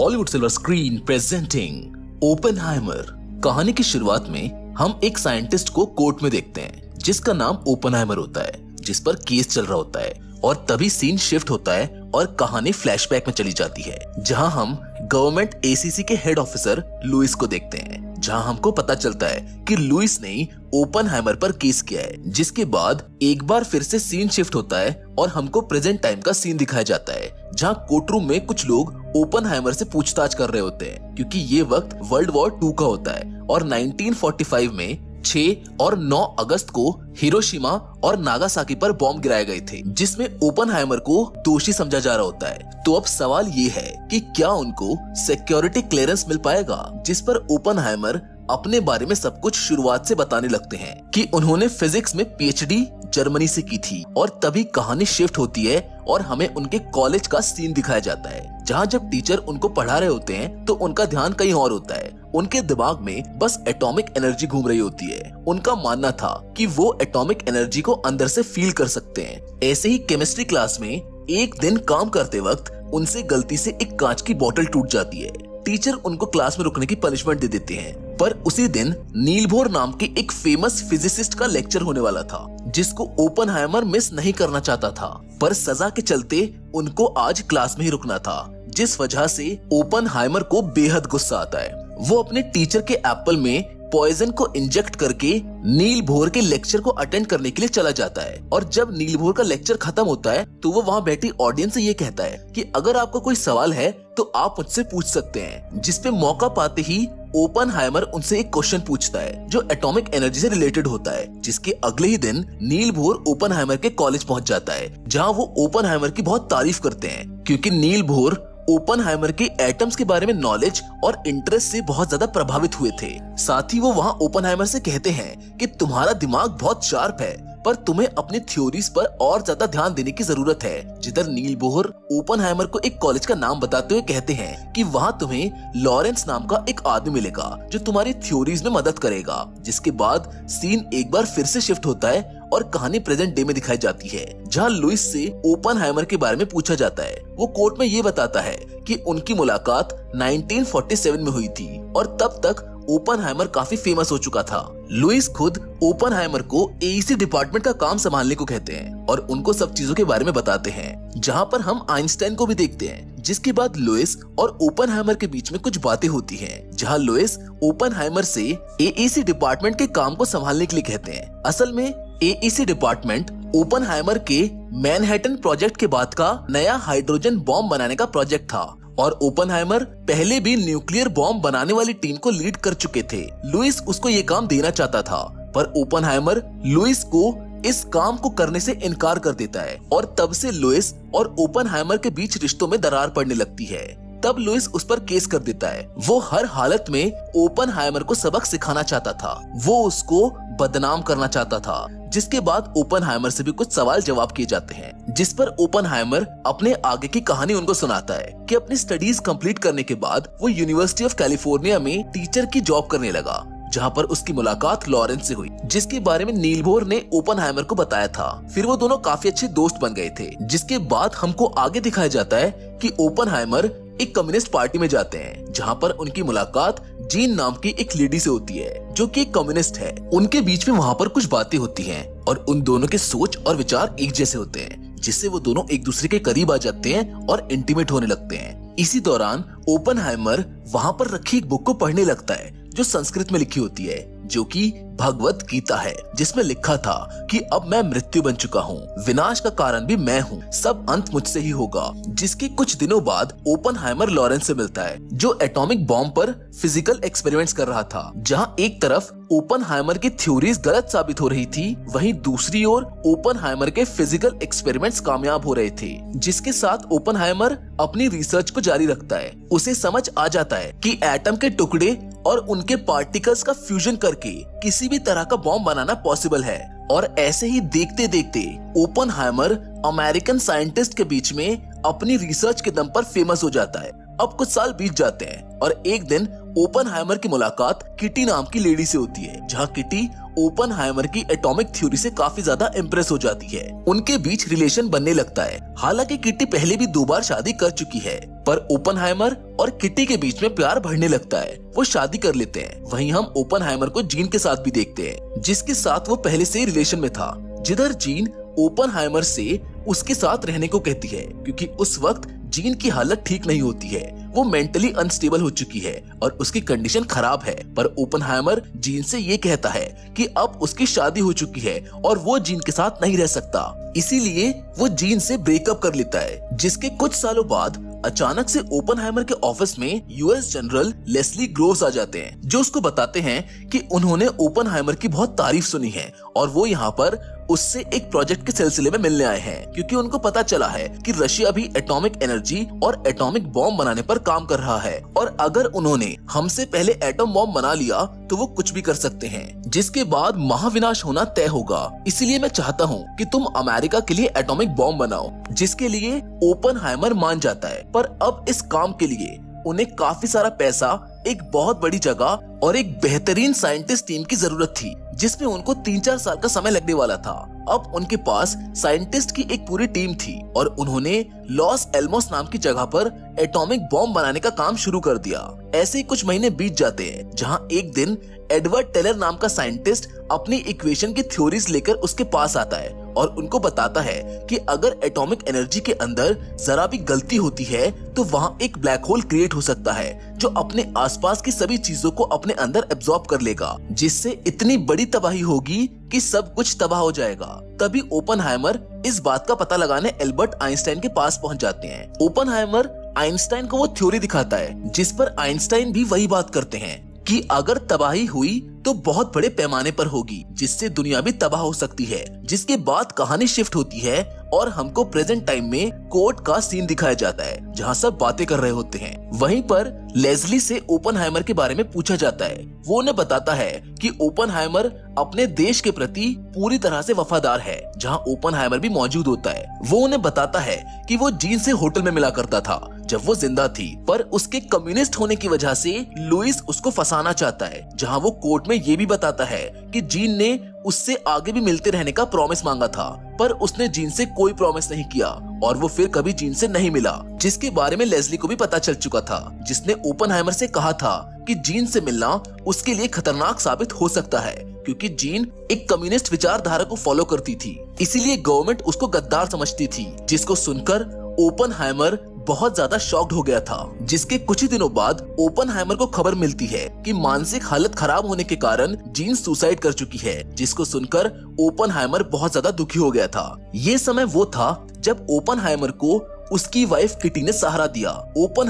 Hollywood silver screen presenting Oppenheimer कहानी की शुरुआत में हम एक साइंटिस्ट को कोर्ट में देखते हैं, जिसका नाम ओपनहाइमर होता है, जिस पर केस चल रहा होता है और तभी सीन शिफ्ट होता है और कहानी फ्लैशबैक में चली जाती है, जहाँ हम गवर्नमेंट एसीसी के हेड ऑफिसर लुइस को देखते हैं, जहाँ हमको पता चलता है कि लुइस ने ओपन हैमर पर केस किया है, जिसके बाद एक बार फिर से सीन शिफ्ट होता है और हमको प्रेजेंट टाइम का सीन दिखाया जाता है, जहाँ कोर्ट रूम में कुछ लोग ओपन से पूछताछ कर रहे होते हैं, क्योंकि ये वक्त वर्ल्ड वॉर टू का होता है और 1945 में 6 और 9 अगस्त को हिरोशिमा और नागासाकी पर बॉम्ब गिराए गए थे, जिसमें ओपन को दोषी समझा जा रहा होता है। तो अब सवाल ये है कि क्या उनको सिक्योरिटी क्लियरेंस मिल पाएगा, जिस पर ओपन अपने बारे में सब कुछ शुरुआत से बताने लगते हैं कि उन्होंने फिजिक्स में पीएचडी जर्मनी से की थी और तभी कहानी शिफ्ट होती है और हमें उनके कॉलेज का सीन दिखाया जाता है। जहाँ जब टीचर उनको पढ़ा रहे होते हैं तो उनका ध्यान कहीं और होता है। उनके दिमाग में बस एटॉमिक एनर्जी घूम रही होती है। उनका मानना था कि वो एटॉमिक एनर्जी को अंदर से फील कर सकते हैं। ऐसे ही केमिस्ट्री क्लास में एक दिन काम करते वक्त उनसे गलती से एक कांच की बोतल टूट जाती है। टीचर उनको क्लास में रुकने की पनिशमेंट दे देते हैं। पर उसी दिन नीलभोर नाम के एक फ़ेमस फिजिसिस्ट का लेक्चर होने वाला था। जिसको ओपन मिस नहीं करना चाहता था, पर सजा के चलते उनको आज क्लास में ही रुकना था, जिस वजह से ओपन को बेहद गुस्सा आता है। वो अपने टीचर के एप्पल में पॉइजन को इंजेक्ट करके नील भोर के लेक्चर को अटेंड करने के लिए चला जाता है। और जब नील भोर का लेक्चर खत्म होता है तो वो वहाँ बैठी ऑडियंस से ये कहता है कि अगर आपका कोई सवाल है तो आप मुझसे पूछ सकते हैं, जिसपे मौका पाते ही ओपन हाइमर उनसे एक क्वेश्चन पूछता है, जो एटॉमिक एनर्जी से रिलेटेड होता है, जिसके अगले ही दिन नील भोर ओपन हाइमर के कॉलेज पहुँच जाता है, जहाँ वो ओपन हाइमर की बहुत तारीफ़ करते हैं, क्योंकि नील भोर ओपन हाइमर के एटम्स के बारे में नॉलेज और इंटरेस्ट से बहुत ज़्यादा प्रभावित हुए थे। साथ ही वो वहाँ ओपन हाइमर से कहते हैं कि तुम्हारा दिमाग बहुत शार्प है, पर तुम्हें अपनी थ्योरीज पर और ज़्यादा ध्यान देने की ज़रूरत है। जिधर नील बोहर ओपन को एक कॉलेज का नाम बताते हुए कहते हैं कि वहाँ तुम्हें लॉरेंस नाम का एक आदमी मिलेगा, जो तुम्हारी थ्योरीज में मदद करेगा, जिसके बाद सीन एक बार फिर से शिफ्ट होता है और कहानी प्रेजेंट डे में दिखाई जाती है, जहाँ लुइस से ओपन के बारे में पूछा जाता है। वो कोर्ट में ये बताता है कि उनकी मुलाकात 1947 में हुई थी और तब तक ओपन काफ़ी फ़ेमस हो चुका था। लुइस खुद ओपन को एसी डिपार्टमेंट का काम संभालने को कहते हैं और उनको सब चीज़ों के बारे में बताते हैं, जहाँ पर हम आइंस्टाइन को भी देखते हैं, जिसके बाद लुइस और ओपन के बीच में कुछ बातें होती हैं, जहाँ लुइस ओपन से एसी डिपार्टमेंट के काम को संभालने के लिए कहते हैं। असल में एसी डिपार्टमेंट ओपन के मैनहेटन प्रोजेक्ट के बाद का नया हाइड्रोजन बॉम्ब बनाने का प्रोजेक्ट था और ओपनहाइमर पहले भी न्यूक्लियर बॉम्ब बनाने वाली टीम को लीड कर चुके थे। लुइस उसको ये काम देना चाहता था, पर ओपनहाइमर लुइस को इस काम को करने से इनकार कर देता है और तब से लुइस और ओपनहाइमर के बीच रिश्तों में दरार पड़ने लगती है। तब लुइस उस पर केस कर देता है। वो हर हालत में ओपन को सबक सिखाना चाहता था। वो उसको बदनाम करना चाहता था, जिसके बाद ओपन से भी कुछ सवाल जवाब किए जाते हैं, जिस पर ओपन अपने आगे की कहानी उनको सुनाता है कि अपनी स्टडीज़ कंप्लीट करने के बाद वो यूनिवर्सिटी ऑफ़ कैलिफ़ोर्निया में टीचर की जॉब करने लगा, जहाँ पर उसकी मुलाकात लॉरेंस से हुई, जिसके बारे में नीलभोर ने ओपन को बताया था। फिर वो दोनों काफ़ी अच्छे दोस्त बन गए थे, जिसके बाद हमको आगे दिखाया जाता है कि ओपन एक कम्युनिस्ट पार्टी में जाते हैं, जहाँ पर उनकी मुलाकात जीन नाम की एक लेडी से होती है, जो कि एक कम्युनिस्ट है। उनके बीच में वहाँ पर कुछ बातें होती हैं और उन दोनों के सोच और विचार एक जैसे होते हैं, जिससे वो दोनों एक दूसरे के करीब आ जाते हैं और इंटीमेट होने लगते हैं। इसी दौरान ओपन वहाँ पर रखी एक बुक को पढ़ने लगता है जो संस्कृत में लिखी होती है, जो कि भगवत गीता है, जिसमें लिखा था कि अब मैं मृत्यु बन चुका हूँ, विनाश का कारण भी मैं हूँ, सब अंत मुझसे ही होगा, जिसके कुछ दिनों बाद ओपन हाइमर लॉरेंस से मिलता है, जो एटॉमिक बॉम्ब पर फ़िज़िकल एक्सपेरिमेंट्स कर रहा था, जहाँ एक तरफ़ ओपन हाइमर की थ्योरीज गलत साबित हो रही थी, वहीं दूसरी ओर ओपन हाइमर के फ़िज़िकल एक्सपेरिमेंट्स कामयाब हो रहे थे, जिसके साथ ओपन हाइमर अपनी रिसर्च को जारी रखता है। उसे समझ आ जाता है कि एटम के टुकड़े और उनके पार्टिकल्स का फ्यूजन करके किसी भी तरह का बॉम्ब बनाना पॉसिबल है। और ऐसे ही देखते देखते ओपन अमेरिकन साइंटिस्ट के बीच में अपनी रिसर्च के दम पर फ़ेमस हो जाता है। अब कुछ साल बीत जाते हैं और एक दिन ओपन की मुलाकात किटी नाम की लेडी से होती है, जहाँ किटी ओपन की एटॉमिक थ्योरी से काफ़ी ज़्यादा इम्प्रेस हो जाती है। उनके बीच रिलेशन बनने लगता है। हालाँकि किटी पहले भी दो बार शादी कर चुकी है, पर ओपन और किटी के बीच में प्यार बढ़ने लगता है। वो शादी कर लेते हैं। वहीं हम ओपन को जीन के साथ भी देखते हैं, जिसके साथ वो पहले से ही रिलेशन में था। जिधर जीन ओपन से उसके साथ रहने को कहती है, क्योंकि उस वक्त जीन की हालत ठीक नहीं होती है। वो मेंटली अनस्टेबल हो चुकी है और उसकी कंडीशन खराब है। पर ओपन जीन से ये कहता है कि अब उसकी शादी हो चुकी है और वो जीन के साथ नहीं रह सकता। इसीलिए वो जीन से ब्रेकअप कर लेता है, जिसके कुछ सालों बाद अचानक से ओपन के ऑफ़िस में यूएस जनरल लेस्ली ग्रोव्स आ जाते हैं, जो उसको बताते हैं कि उन्होंने ओपन की बहुत तारीफ़ सुनी है और वो यहाँ पर उससे एक प्रोजेक्ट के सिलसिले में मिलने आए हैं, क्योंकि उनको पता चला है कि रशिया भी एटॉमिक एनर्जी और एटॉमिक बॉम्ब बनाने पर काम कर रहा है। और अगर उन्होंने हमसे पहले एटम बॉम्ब बना लिया तो वो कुछ भी कर सकते हैं, जिसके बाद महाविनाश होना तय होगा। इसलिए मैं चाहता हूँ कि तुम अमेरिका के लिए एटॉमिक बॉम्ब बनाओ, जिसके लिए ओपन मान जाता है। पर अब इस काम के लिए उन्हें काफ़ी सारा पैसा, एक बहुत बड़ी जगह और एक बेहतरीन साइंटिस्ट टीम की ज़रूरत थी। जिसमें उनको तीन चार साल का समय लगने वाला था। अब उनके पास साइंटिस्ट की एक पूरी टीम थी और उन्होंने लॉस एल्मोस नाम की जगह पर एटॉमिक बॉम्ब बनाने का काम शुरू कर दिया। ऐसे कुछ महीने बीत जाते हैं, जहाँ एक दिन एडवर्ड टेलर नाम का साइंटिस्ट अपनी इक्वेशन की थ्योरीज लेकर उसके पास आता है और उनको बताता है कि अगर एटॉमिक एनर्जी के अंदर जरा भी गलती होती है तो वहाँ एक ब्लैक होल क्रिएट हो सकता है, जो अपने आसपास की सभी चीज़ों को अपने अंदर एब्जॉर्ब कर लेगा, जिससे इतनी बड़ी तबाही होगी कि सब कुछ तबाह हो जाएगा। तभी ओपन इस बात का पता लगाने एल्बर्ट आइंस्टाइन के पास पहुँच जाते हैं। ओपन आइंस्टाइन को वो थ्योरी दिखाता है, जिस पर आइंस्टाइन भी वही बात करते हैं। कि अगर तबाही हुई तो बहुत बड़े पैमाने पर होगी, जिससे दुनिया भी तबाह हो सकती है, जिसके बाद कहानी शिफ्ट होती है। और हमको प्रेजेंट टाइम में कोर्ट का सीन दिखाया जाता है, जहाँ सब बातें कर रहे होते हैं। वहीं पर लेजली से ओपन के बारे में पूछा जाता है। वो उन्हें बताता है कि ओपन अपने देश के प्रति पूरी तरह से वफादार है, जहाँ ओपन भी मौजूद होता है। वो उन्हें बताता है कि वो जीन से होटल में मिला करता था, जब वो ज़िंदा थी। पर उसके कम्युनिस्ट होने की वजह से लुइस उसको फंसाना चाहता है, जहाँ वो कोर्ट में ये भी बताता है कि जीन ने उससे आगे भी मिलते रहने का प्रॉमिस मांगा था, पर उसने जीन से कोई प्रॉमिस नहीं किया, और वो फिर कभी जीन से नहीं मिला, जिसके बारे में लेजली को भी पता चल चुका था, जिसने ओपन से कहा था कि जीन से मिलना उसके लिए खतरनाक साबित हो सकता है, क्योंकि जीन एक कम्युनिस्ट विचारधारा को फॉलो करती थी। इसीलिए गवर्नमेंट उसको गद्दार समझती थी, जिसको सुनकर ओपन बहुत ज़्यादा शॉक्ड हो गया था, जिसके कुछ ही दिनों बाद ओपन को खबर मिलती है कि मानसिक हालत खराब होने के कारण जीन सुसाइड कर चुकी है, जिसको सुनकर ओपन बहुत ज़्यादा दुखी हो गया था। ये समय वो था जब ओपन को उसकी वाइफ किटी ने सहारा दिया। ओपन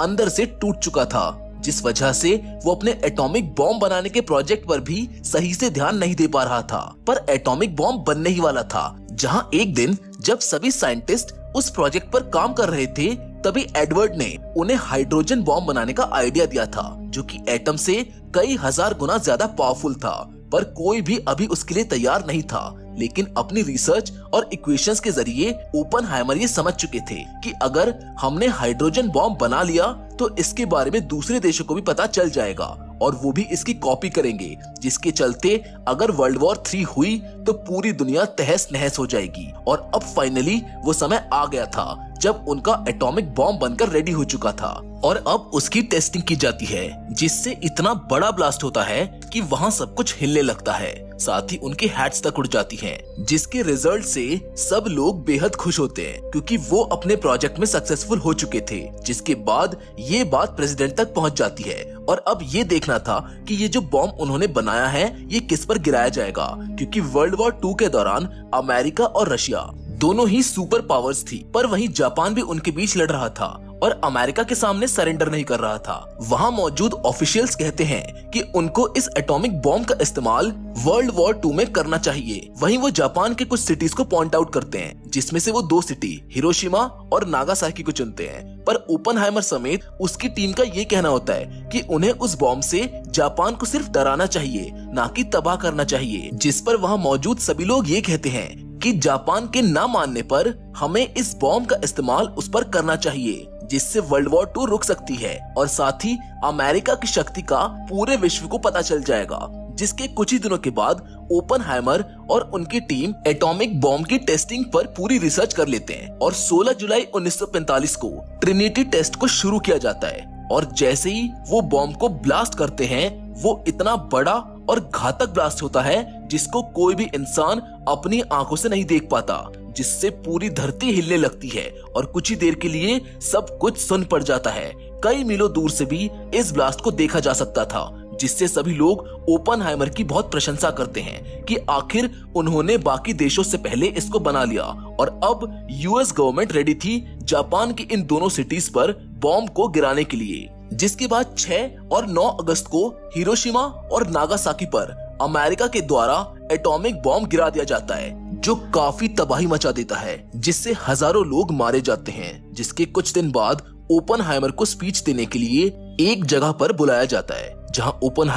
अंदर से टूट चुका था, जिस वजह से वो अपने एटॉमिक बॉम्ब बनाने के प्रोजेक्ट पर भी सही से ध्यान नहीं दे पा रहा था। पर एटॉमिक बॉम्ब बनने ही वाला था, जहाँ एक दिन जब सभी साइंटिस्ट उस प्रोजेक्ट पर काम कर रहे थे, तभी एडवर्ड ने उन्हें हाइड्रोजन बॉम्ब बनाने का आइडिया दिया था, जो कि एटम से कई हज़ार गुना ज़्यादा पावरफुल था, पर कोई भी अभी उसके लिए तैयार नहीं था। लेकिन अपनी रिसर्च और इक्वेशंस के ज़रिए ओपन ये समझ चुके थे कि अगर हमने हाइड्रोजन बॉम्ब बना लिया तो इसके बारे में दूसरे देशों को भी पता चल जाएगा और वो भी इसकी कॉपी करेंगे जिसके चलते अगर वर्ल्ड वॉर थ्री हुई तो पूरी दुनिया तहस नहस हो जाएगी। और अब फाइनली वो समय आ गया था जब उनका एटॉमिक बॉम्ब बनकर रेडी हो चुका था। और अब उसकी टेस्टिंग की जाती है जिससे इतना बड़ा ब्लास्ट होता है कि वहाँ सब कुछ हिलने लगता है। साथ ही उनकी हैट्स तक उड़ जाती हैं, जिसके रिज़ल्ट से सब लोग बेहद खुश होते हैं क्योंकि वो अपने प्रोजेक्ट में सक्सेसफुल हो चुके थे जिसके बाद ये बात प्रेसिडेंट तक पहुँच जाती है। और अब ये देखना था कि ये जो बॉम्ब उन्होंने बनाया है, ये किस पर गिराया जाएगा? क्योंकि वर्ल्ड वॉर टू के दौरान अमेरिका और रशिया दोनों ही सुपर पावर्स थी, पर वहीं जापान भी उनके बीच लड़ रहा था। और अमेरिका के सामने सरेंडर नहीं कर रहा था। वहाँ मौजूद ऑफिशियल्स कहते हैं कि उनको इस एटॉमिक बॉम्ब का इस्तेमाल वर्ल्ड वॉर टू में करना चाहिए। वहीं वो जापान के कुछ सिटीज़ को पॉइंट आउट करते हैं, जिसमें से वो दो सिटी, हिरोशिमा और नागासाकी को चुनते हैं। पर ओपन समेत उसकी टीम का ये कहना होता है कि उन्हें उस बॉम्ब से जापान को सिर्फ़ डराना चाहिए, न कि तबाह करना चाहिए, जिस पर वहाँ मौजूद सभी लोग ये कहते हैं कि जापान के न मानने पर हमें इस बॉम्ब का इस्तेमाल उस पर करना चाहिए। जिससे वर्ल्ड वॉर टू रुक सकती है और साथ ही अमेरिका की शक्ति का पूरे विश्व को पता चल जाएगा, जिसके कुछ ही दिनों के बाद ओपन हैमर और उनकी टीम एटॉमिक बॉम्ब की टेस्टिंग पर पूरी रिसर्च कर लेते हैं और 16 जुलाई 1945 को ट्रिनिटी टेस्ट को शुरू किया जाता है। और जैसे ही वो बॉम्ब को ब्लास्ट करते हैं, वो इतना बड़ा और घातक ब्लास्ट होता है जिसको कोई भी इंसान अपनी आँखों से नहीं देख पाता। जिससे पूरी धरती हिलने लगती है और कुछ ही देर के लिए सब कुछ सुन पड़ जाता है। कई मीलों दूर से भी इस ब्लास्ट को देखा जा सकता था, जिससे सभी लोग ओपन की बहुत प्रशंसा करते हैं कि आखिर उन्होंने बाकी देशों से पहले इसको बना लिया और अब यूएस गवर्नमेंट रेडी थी जापान की इन दोनों सिटीज़ पर बॉम्ब को गिराने के लिए, जिसके बाद 6 और 9 अगस्त को हिरोशिमा और नागासाकी पर अमेरिका के द्वारा एटॉमिक बॉम्ब गिरा दिया जाता है। जो काफ़ी तबाही मचा देता है, जिससे हज़ारों लोग मारे जाते हैं, जिसके कुछ दिन बाद ओपन को स्पीच देने के लिए एक जगह पर बुलाया जाता है, जहाँ ओपन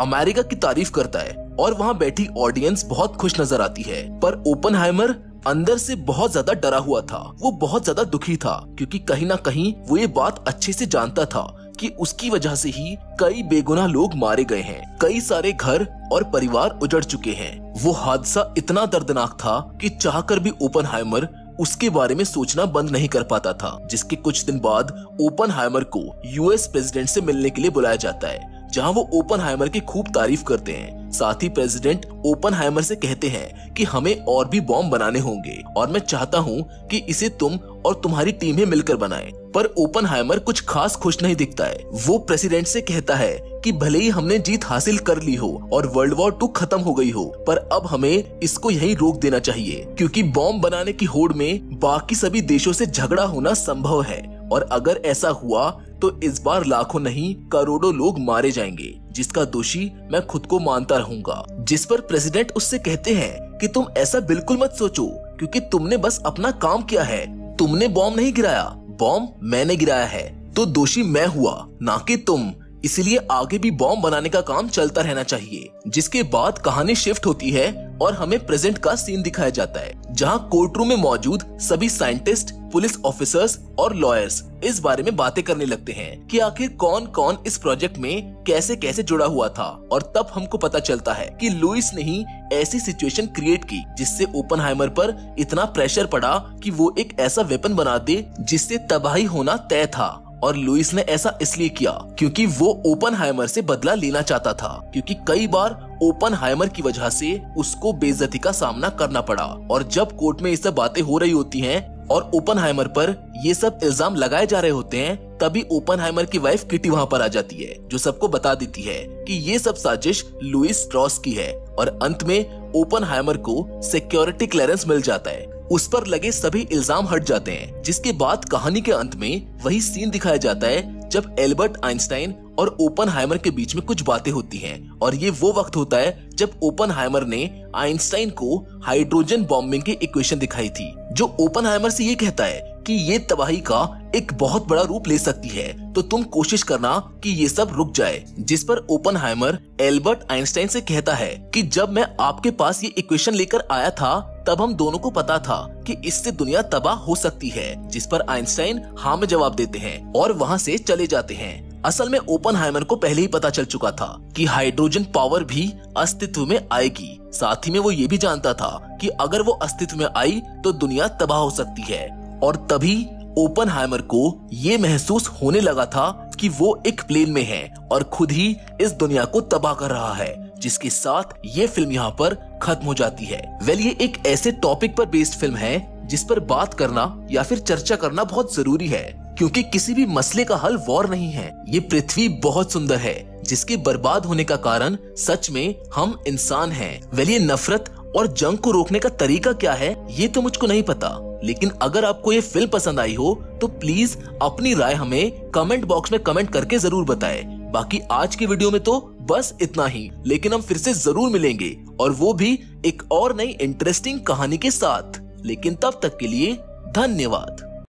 अमेरिका की तारीफ़ करता है और वहाँ बैठी ऑडियंस बहुत खुश नज़र आती है। पर ओपन अंदर से बहुत ज़्यादा डरा हुआ था, वो बहुत ज़्यादा दुखी था, क्योंकि कहीं ना कहीं वो ये बात अच्छे से जानता था कि उसकी वजह से ही कई बेगुनाह लोग मारे गए हैं। कई सारे घर और परिवार उजड़ चुके हैं। वो हादसा इतना दर्दनाक था कि चाहकर भी ओपन उसके बारे में सोचना बंद नहीं कर पाता था, जिसके कुछ दिन बाद ओपन को यूएस प्रेसिडेंट से मिलने के लिए बुलाया जाता है, जहाँ वो ओपन की खूब तारीफ़ करते हैं। साथ ही प्रेसिडेंट ओपन से कहते हैं कि हमें और भी बॉम्ब बनाने होंगे। और मैं चाहता हूँ कि इसे तुम और तुम्हारी टीम ही मिलकर बनाएँ। पर ओपन कुछ खास खुश नहीं दिखता है। वो प्रेसिडेंट से कहता है कि भले ही हमने जीत हासिल कर ली हो और वर्ल्ड वॉर टू खत्म हो गई हो, पर अब हमें इसको यही रोक देना चाहिए। क्योंकि बॉम्ब बनाने की होड़ में बाकी सभी देशों से झगड़ा होना संभव है। और अगर ऐसा हुआ तो इस बार लाखों नहीं, करोड़ों लोग मारे जाएँगे, जिसका दोषी मैं खुद को मानता रहूँगा। जिस पर प्रेसिडेंट उससे कहते हैं कि तुम ऐसा बिल्कुल मत सोचो, क्योंकि तुमने बस अपना काम किया है। तुमने बॉम्ब नहीं गिराया, बॉम्ब मैंने गिराया है तो दोषी मैं हुआ, ना कि तुम। इसलिए आगे भी बॉम्ब बनाने का काम चलता रहना चाहिए, जिसके बाद कहानी शिफ्ट होती है और हमें प्रेजेंट का सीन दिखाया जाता है, जहाँ कोर्ट रूम में मौजूद सभी साइंटिस्ट, पुलिस ऑफिसर्स और लॉयर्स इस बारे में बातें करने लगते हैं कि आखिर कौन कौन इस प्रोजेक्ट में कैसे कैसे जुड़ा हुआ था, और तब हमको पता चलता है कि लुइस ने ही ऐसी सिचुएशन क्रिएट की, जिससे ओपन पर इतना प्रेशर पड़ा कि वो एक ऐसा वेपन बना दे जिससे तबाही होना तय था। और लुइस ने ऐसा इसलिए किया क्योंकि वो ओपन हाइमर से बदला लेना चाहता था, क्योंकि कई बार ओपन हाइमर की वजह से उसको बेइज्जती का सामना करना पड़ा। और जब कोर्ट में ये सब बातें हो रही होती हैं और ओपन हाइमर पर ये सब इल्ज़ाम लगाए जा रहे होते हैं, तभी ओपन हाइमर की वाइफ किटी वहाँ पर आ जाती है, जो सबको बता देती है कि ये सब साजिश लुइस ट्रॉस की है और अंत में ओपन हाइमर को सिक्योरिटी क्लियरेंस मिल जाता है। उस पर लगे सभी इल्ज़ाम हट जाते हैं, जिसके बाद कहानी के अंत में वही सीन दिखाया जाता है, जब एल्बर्ट आइंस्टाइन और ओपन के बीच में कुछ बातें होती हैं, और ये वो वक्त होता है, जब ओपन ने आइंस्टाइन को हाइड्रोजन बॉम्बिंग की इक्वेशन दिखाई थी, जो ओपन से ये कहता है कि ये तबाही का एक बहुत बड़ा रूप ले सकती है। तो तुम कोशिश करना कि ये सब रुक जाए, जिस पर ओपन एल्बर्ट आइंस्टाइन से कहता है कि जब मैं आपके पास ये इक्वेशन लेकर आया था, तब हम दोनों को पता था कि इससे दुनिया तबाह हो सकती है, जिस पर आइंस्टाइन हाँ में जवाब देते हैं और वहाँ से चले जाते हैं। असल में ओपन को पहले ही पता चल चुका था कि हाइड्रोजन पावर भी अस्तित्व में आएगी। साथ ही में वो ये भी जानता था कि अगर वो अस्तित्व में आई तो दुनिया तबाह हो सकती है, और तभी ओपन को ये महसूस होने लगा था कि वो एक प्लेन में है और खुद ही इस दुनिया को तबाह कर रहा है, जिसके साथ ये फ़िल्म यहाँ पर खत्म हो जाती है। वेल, ये एक ऐसे टॉपिक पर बेस्ड फ़िल्म है, जिस पर बात करना या फिर चर्चा करना बहुत ज़रूरी है, क्योंकि किसी भी मसले का हल वॉर नहीं है। ये पृथ्वी बहुत सुंदर है, जिसके बर्बाद होने का कारण सच में हम इंसान हैं। वेल, ये नफरत और जंग को रोकने का तरीका क्या है, ये तो मुझको नहीं पता। लेकिन अगर आपको ये फ़िल्म पसंद आई हो तो प्लीज़ अपनी राय हमें कमेंट बॉक्स में कमेंट करके ज़रूर बताएँ। बाकी आज की वीडियो में तो बस इतना ही। लेकिन हम फिर से ज़रूर मिलेंगे, और वो भी एक और नई इंटरेस्टिंग कहानी के साथ। लेकिन तब तक के लिए धन्यवाद।